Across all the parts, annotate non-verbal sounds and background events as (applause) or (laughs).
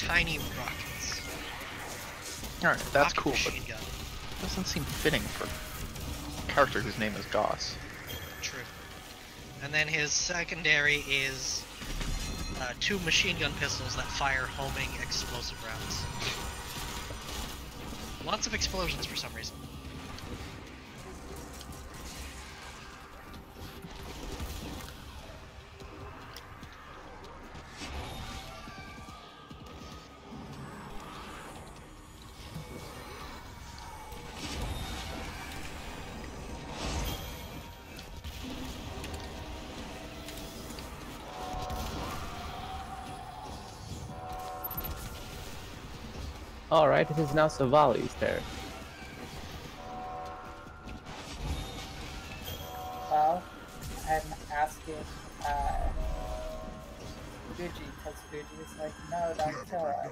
tiny rockets. Alright, that's Rocket cool, but gun. doesn't seem fitting for a character whose name is Goss. True. And then his secondary is uh, two machine gun pistols that fire homing explosive rounds. Lots of explosions for some reason. Alright, it is now Savali's turn. Well, I'm asking uh, because Fuji is like, no, don't kill her.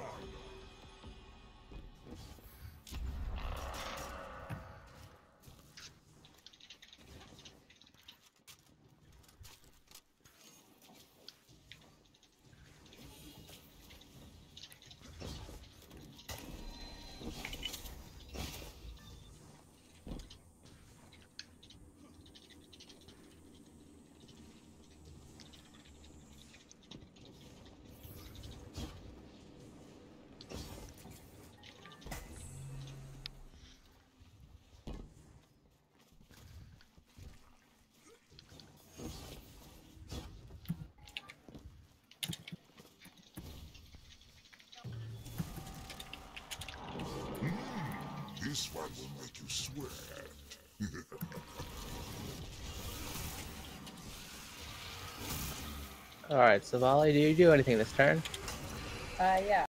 This one will make you sweat. (laughs) Alright, Savali, do you do anything this turn? Uh, yeah.